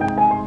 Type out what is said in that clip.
you